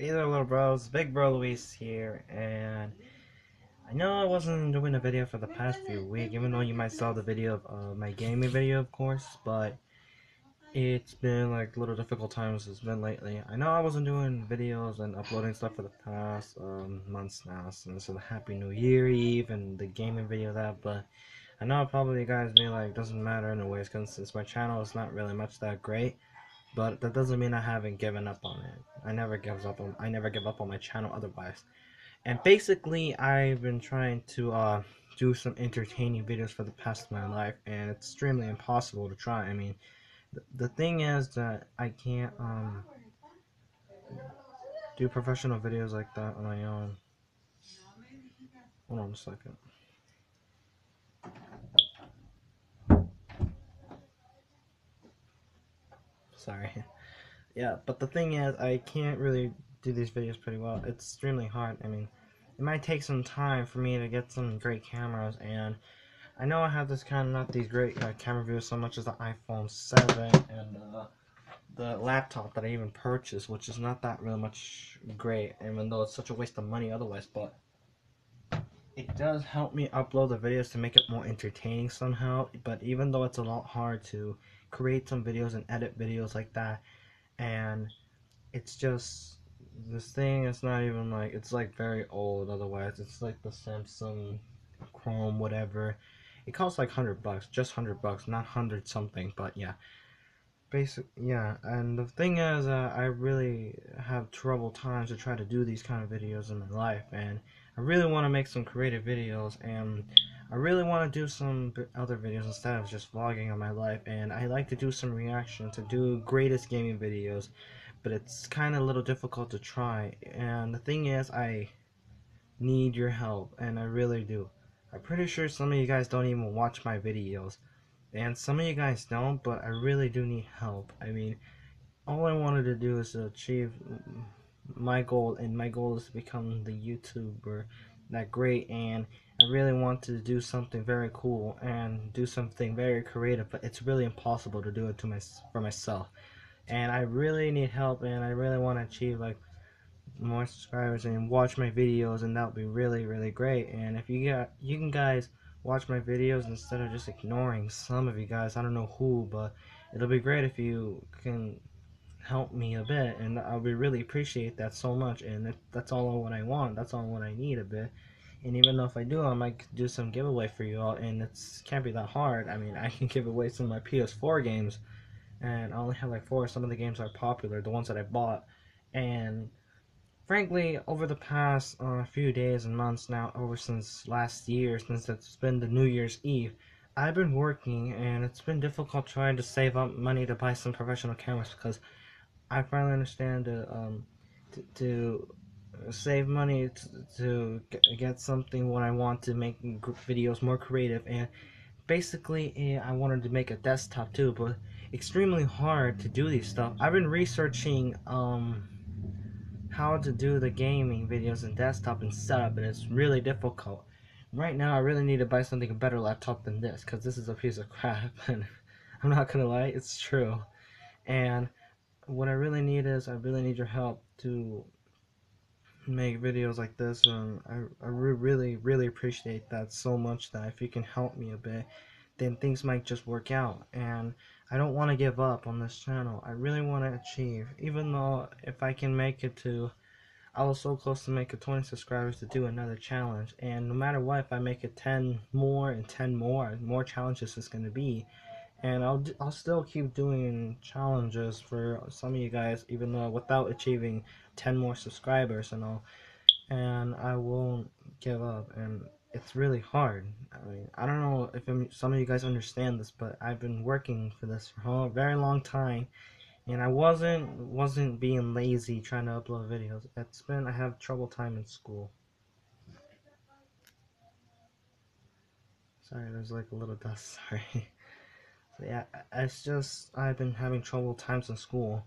Hey there, little bros. Big Bro Luis here, and I know I wasn't doing a video for the past few weeks, even though you might saw the video of uh, my gaming video, of course, but it's been like little difficult times it's been lately. I know I wasn't doing videos and uploading stuff for the past um, months now, since the Happy New Year Eve and the gaming video that, but I know probably you guys be like, doesn't matter anyways, because since my channel is not really much that great, but that doesn't mean I haven't given up on it. I never give up on I never give up on my channel otherwise. And basically, I've been trying to uh, do some entertaining videos for the past of my life, and it's extremely impossible to try. I mean, the, the thing is that I can't um, do professional videos like that on my own. Hold on a second. Sorry. Yeah, but the thing is, I can't really do these videos pretty well. It's extremely hard. I mean, it might take some time for me to get some great cameras, and I know I have this kind of not these great uh, camera views so much as the iPhone 7 and uh, the laptop that I even purchased, which is not that really much great, even though it's such a waste of money otherwise, but it does help me upload the videos to make it more entertaining somehow, but even though it's a lot hard to create some videos and edit videos like that. And it's just this thing it's not even like it's like very old otherwise. It's like the samsung chrome whatever. It costs like 100 bucks just 100 bucks not 100 something but yeah. Basic yeah and the thing is uh, i really have trouble times to try to do these kind of videos in my life and i really want to make some creative videos and I really want to do some other videos instead of just vlogging on my life and I like to do some reaction to do greatest gaming videos but it's kind of a little difficult to try and the thing is I need your help and I really do. I'm pretty sure some of you guys don't even watch my videos and some of you guys don't but I really do need help. I mean all I wanted to do is to achieve my goal and my goal is to become the YouTuber that great and I really want to do something very cool and do something very creative, but it's really impossible to do it to my for myself. And I really need help, and I really want to achieve like more subscribers and watch my videos, and that would be really really great. And if you got you can guys watch my videos instead of just ignoring some of you guys. I don't know who, but it'll be great if you can help me a bit, and I would really appreciate that so much. And that's all what I want. That's all what I need a bit. And even though if I do, I might do some giveaway for you all, and it can't be that hard. I mean, I can give away some of my PS4 games, and I only have like four. Some of the games are popular, the ones that I bought, and frankly, over the past uh, few days and months now, over since last year, since it's been the New Year's Eve, I've been working, and it's been difficult trying to save up money to buy some professional cameras because I finally understand to um, to, to save money to, to get something what I want to make videos more creative and basically eh, I wanted to make a desktop too but extremely hard to do these stuff. I've been researching um how to do the gaming videos and desktop and setup and it's really difficult. Right now I really need to buy something a better laptop than this because this is a piece of crap and I'm not gonna lie it's true. And what I really need is I really need your help to make videos like this and I, I really really appreciate that so much that if you can help me a bit then things might just work out. And I don't want to give up on this channel. I really want to achieve even though if I can make it to I was so close to make it 20 subscribers to do another challenge. And no matter what if I make it 10 more and 10 more more challenges is going to be and I'll I'll still keep doing challenges for some of you guys even though without achieving 10 more subscribers and all. And I won't give up and it's really hard. I mean I don't know if some of you guys understand this but I've been working for this for a very long time. And I wasn't wasn't being lazy trying to upload videos. It's been I have trouble time in school. Sorry there's like a little dust. Sorry yeah, it's just I've been having trouble times in school.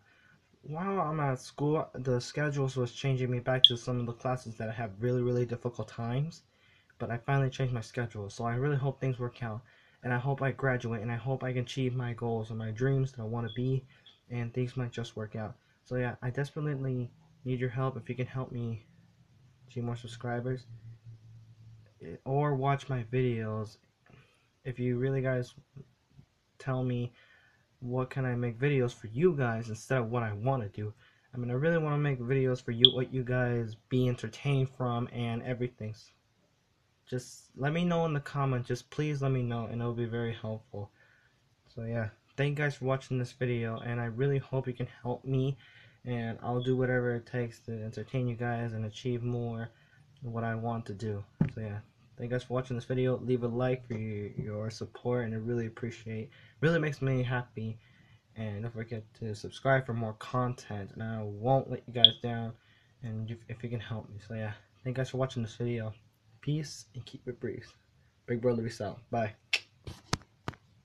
While I'm at school, the schedules was changing me back to some of the classes that I have really, really difficult times. But I finally changed my schedule, so I really hope things work out. And I hope I graduate, and I hope I can achieve my goals and my dreams that I want to be, and things might just work out. So yeah, I desperately need your help. If you can help me achieve more subscribers, eh, or watch my videos. If you really guys tell me what can I make videos for you guys instead of what I want to do. I mean, I really want to make videos for you, what you guys be entertained from, and everything. Just let me know in the comments. Just please let me know, and it'll be very helpful. So yeah, thank you guys for watching this video, and I really hope you can help me, and I'll do whatever it takes to entertain you guys and achieve more what I want to do. So yeah, thank you guys for watching this video. Leave a like for your support, and I really appreciate. Really makes me happy. And don't forget to subscribe for more content and I won't let you guys down and if you can help me. So yeah. Thank you guys for watching this video. Peace and keep it brief. Big brother out. Bye